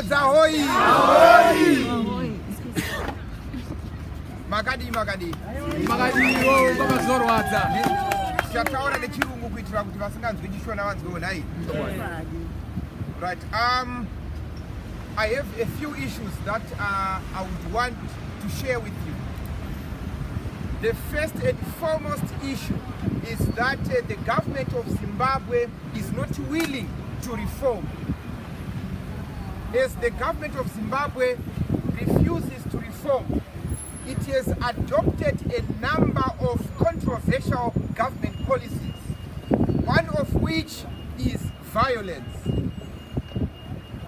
Comrades ahoy! Makadi makadi. makadiwo kwamazorwadza Chataura nechirungu kuitira kuti vasinganzwi chishona vanzwewo nhai. Right. Um, I have a few issues that uh, I would want to share with you. The first and foremost issue is that uh, the government of Zimbabwe is not willing to reform. As the government of Zimbabwe refuses to reform, it has adopted a number of controversial government policies, one of which is violence.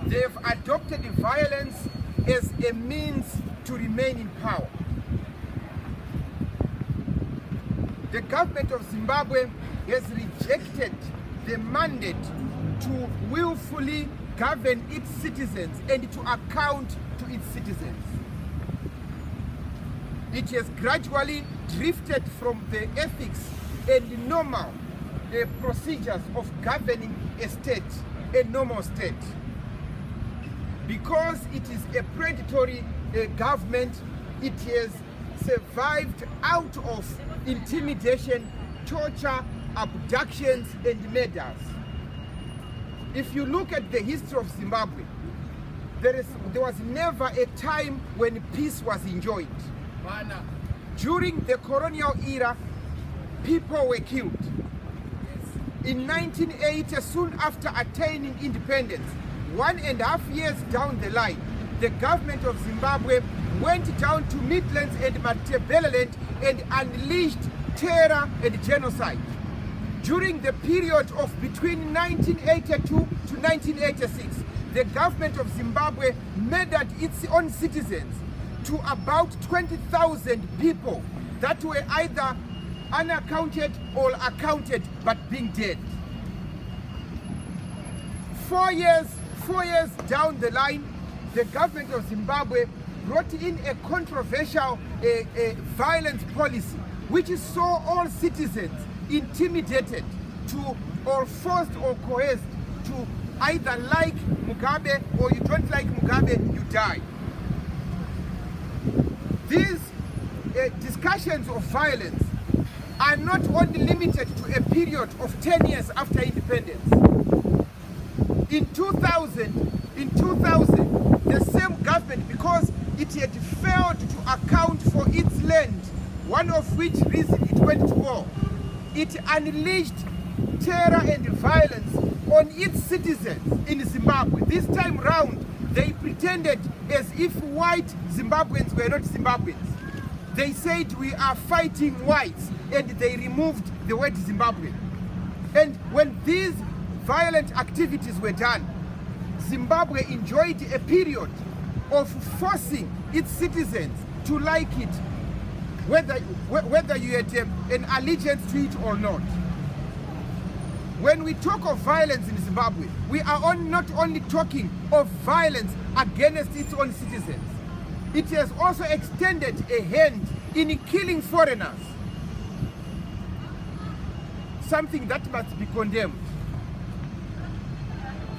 They've adopted violence as a means to remain in power. The government of Zimbabwe has rejected the mandate to willfully govern its citizens and to account to its citizens. It has gradually drifted from the ethics and normal uh, procedures of governing a state, a normal state because it is a predatory uh, government, it has survived out of intimidation, torture, abductions, and murders. If you look at the history of Zimbabwe, there, is, there was never a time when peace was enjoyed. mana During the colonial era, people were killed. In 1980, soon after attaining independence, one and a half years down the line, the government of Zimbabwe went down to Midlands and Matabeleland and unleashed terror and genocide. During the period of between 1982 to 1986, the government of Zimbabwe murdered its own citizens to about 20,000 people that were either unaccounted or accounted but being dead. Four years, four years down the line, the government of Zimbabwe brought in a controversial uh, uh, violence policy which saw all citizens intimidated to or forced or coerced to either like Mugabe or you don't like Mugabe, you die. These uh, discussions of violence are not only limited to a period of 10 years after independence. In 2000, in 2000, the same government, because it had failed to account for its land, one of which reason it went to war, it unleashed terror and violence on its citizens in Zimbabwe. This time round, they pretended as if white Zimbabweans were not Zimbabweans. They said we are fighting whites and they removed the word Zimbabwe. And when these violent activities were done, Zimbabwe enjoyed a period of forcing its citizens to like it, whether, whether you had um, an allegiance to it or not. When we talk of violence in Zimbabwe, we are on, not only talking of violence against its own citizens, it has also extended a hand in killing foreigners. Something that must be condemned.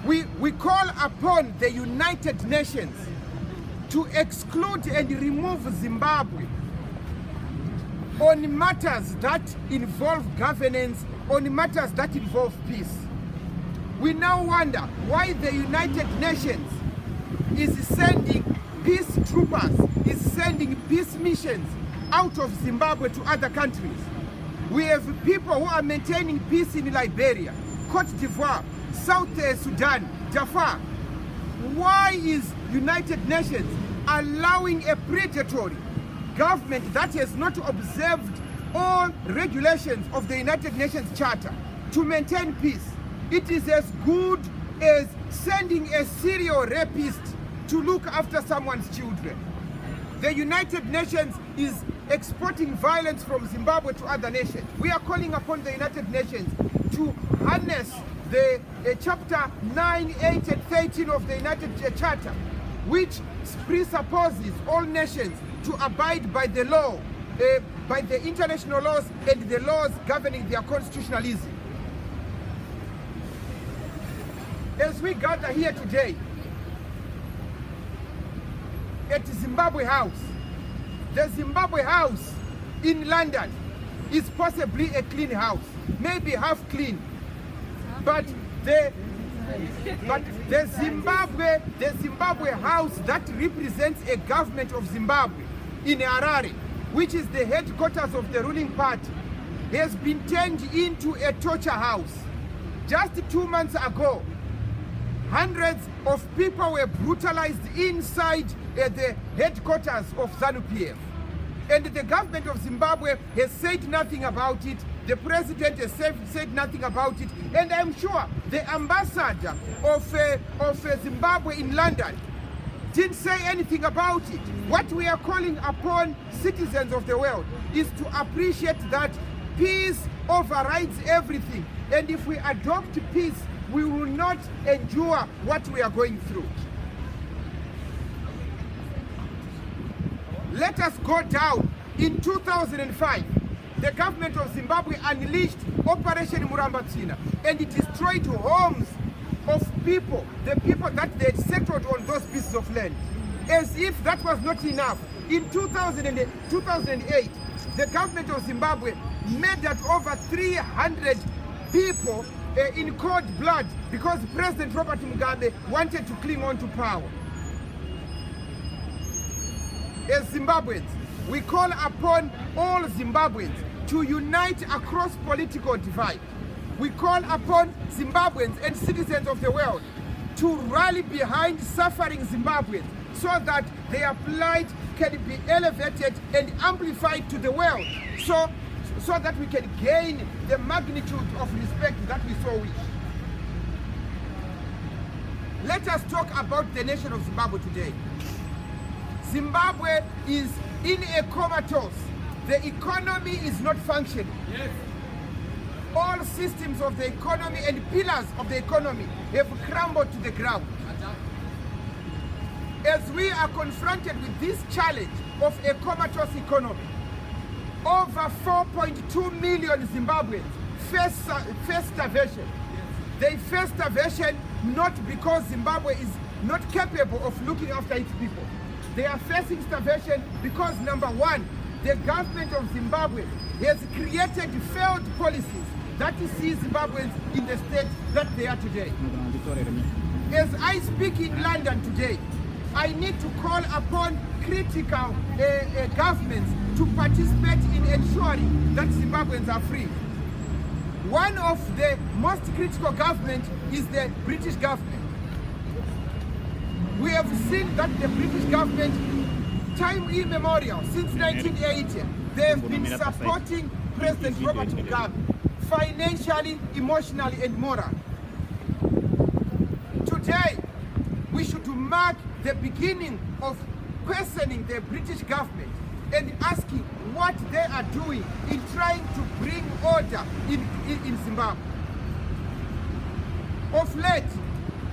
We, we call upon the United Nations to exclude and remove Zimbabwe on matters that involve governance, on matters that involve peace. We now wonder why the United Nations is sending peace troopers, is sending peace missions out of Zimbabwe to other countries. We have people who are maintaining peace in Liberia, Cote d'Ivoire, South uh, Sudan, Darfur. Why is United Nations allowing a predatory government that has not observed all regulations of the United Nations Charter to maintain peace? It is as good as sending a serial rapist to look after someone's children. The United Nations is exporting violence from Zimbabwe to other nations. We are calling upon the United Nations to harness the uh, chapter 9, 8, and 13 of the United uh, Charter, which presupposes all nations to abide by the law, uh, by the international laws and the laws governing their constitutionalism. As we gather here today, at Zimbabwe House. The Zimbabwe House in London is possibly a clean house, maybe half clean. But the but the Zimbabwe, the Zimbabwe House that represents a government of Zimbabwe in Harare, which is the headquarters of the ruling party, has been turned into a torture house. Just two months ago, hundreds of people were brutalized inside the headquarters of ZANU-PF. And the government of Zimbabwe has said nothing about it. The president said, said nothing about it. And I'm sure the ambassador of, uh, of uh, Zimbabwe in London didn't say anything about it. What we are calling upon citizens of the world is to appreciate that peace overrides everything. And if we adopt peace, we will not endure what we are going through. Let us go down. In 2005, the government of Zimbabwe unleashed Operation Murambatsvina and it destroyed homes of people, the people that they had settled on those pieces of land. As if that was not enough, in 2008, 2008 the government of Zimbabwe murdered over 300 people uh, in cold blood because President Robert Mugabe wanted to cling on to power. As Zimbabweans, we call upon all Zimbabweans to unite across political divide. We call upon Zimbabweans and citizens of the world to rally behind suffering Zimbabweans so that their plight can be elevated and amplified to the world so, so that we can gain the magnitude of respect that we so wish. Let us talk about the nation of Zimbabwe today. Zimbabwe is in a comatose. The economy is not functioning. Yes. All systems of the economy and pillars of the economy have crumbled to the ground. As we are confronted with this challenge of a comatose economy, over 4.2 million Zimbabweans face, face starvation. They face starvation not because Zimbabwe is not capable of looking after its people. They are facing starvation because number one, the government of Zimbabwe has created failed policies that see Zimbabweans in the state that they are today. As I speak in London today, I need to call upon critical uh, uh, governments to participate in ensuring that Zimbabweans are free. One of the most critical government is the British government. We have seen that the British government, time immemorial, since 1980, they have been supporting President Robert Mugabe financially, emotionally, and morally. Today, we should mark the beginning of questioning the British government and asking what they are doing in trying to bring order in, in, in Zimbabwe. Of late,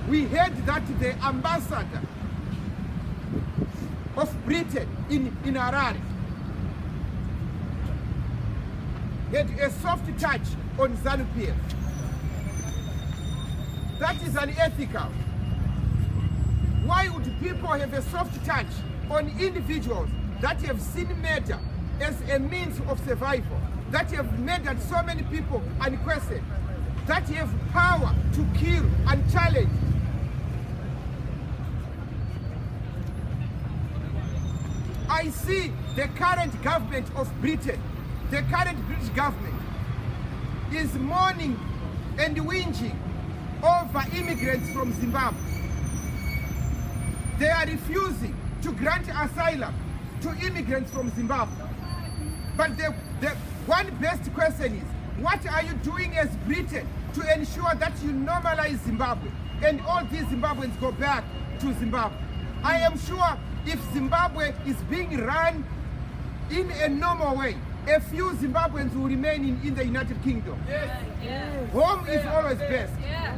we heard that the ambassador of Britain in, in Harare had a soft touch on ZANU-PF. That is unethical. Why would people have a soft touch on individuals that have seen murder as a means of survival, that have murdered so many people unquestioned, that have power to kill and challenge? I see the current government of Britain, the current British government, is mourning and whinging over immigrants from Zimbabwe. They are refusing to grant asylum to immigrants from Zimbabwe. But the, the one best question is, what are you doing as Britain to ensure that you normalize Zimbabwe and all these Zimbabweans go back to Zimbabwe? I am sure if Zimbabwe is being run in a normal way, a few Zimbabweans will remain in, in the United Kingdom. Yes. Yes. Home is always best. Yeah.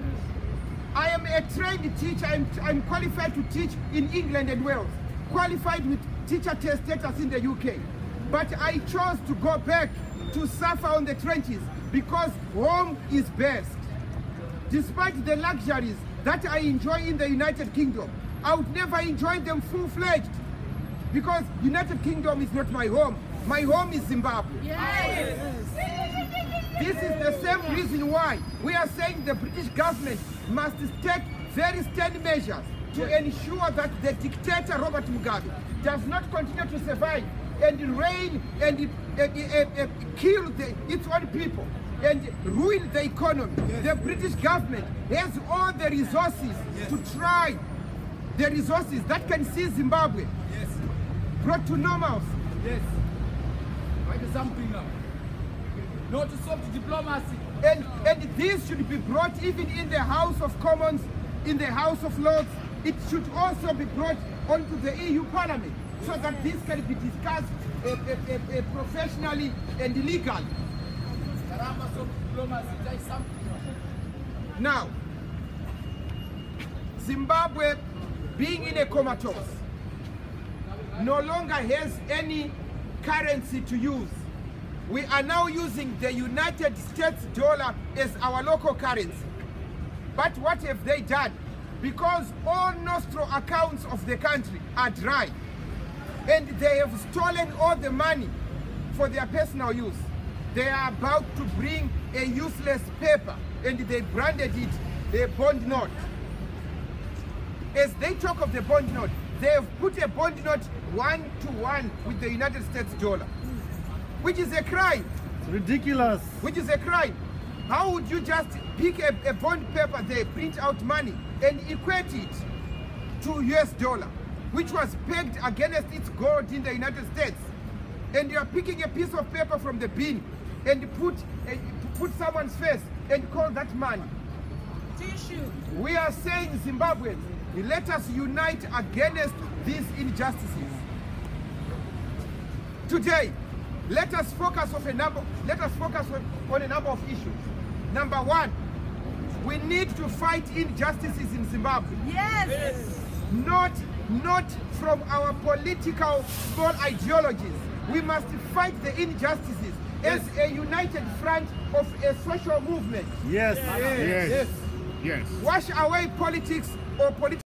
I am a trained teacher. I'm, I'm qualified to teach in England and Wales. Qualified with teacher test status in the UK. But I chose to go back to suffer on the trenches because home is best. Despite the luxuries that I enjoy in the United Kingdom, I would never enjoy them full-fledged. Because United Kingdom is not my home. My home is Zimbabwe. Yes. This is the same reason why we are saying the British government must take very stern measures to ensure that the dictator Robert Mugabe does not continue to survive and reign and kill the, its own people and ruin the economy. The British government has all the resources to try the resources that can see Zimbabwe Yes. brought to normalcy. Yes. Write something now. Not to soft diplomacy. And, and this should be brought even in the House of Commons, in the House of Lords. It should also be brought onto the EU Parliament so that this can be discussed uh, uh, uh, professionally and legally. Karama soft diplomacy. Try something. Now, Zimbabwe being in a comatose no longer has any currency to use. We are now using the United States dollar as our local currency. But what have they done? Because all Nostro accounts of the country are dry and they have stolen all the money for their personal use. They are about to bring a useless paper and they branded it the bond note. As they talk of the bond note, they have put a bond note one to one with the United States dollar, which is a crime Ridiculous. which is a crime. How would you just pick a, a bond paper they print out money, and equate it to US dollar, which was pegged against its gold in the United States? And you are picking a piece of paper from the bin and put, uh, put someone's face and call that money. Tissue. We are saying Zimbabweans, let us unite against these injustices. Today, let us focus on a number. Let us focus on, on a number of issues. Number one, we need to fight injustices in Zimbabwe. Yes. Not, not from our political small ideologies. We must fight the injustices as a united front of a social movement. Yes. Yes. Yes. Wash away politics or political.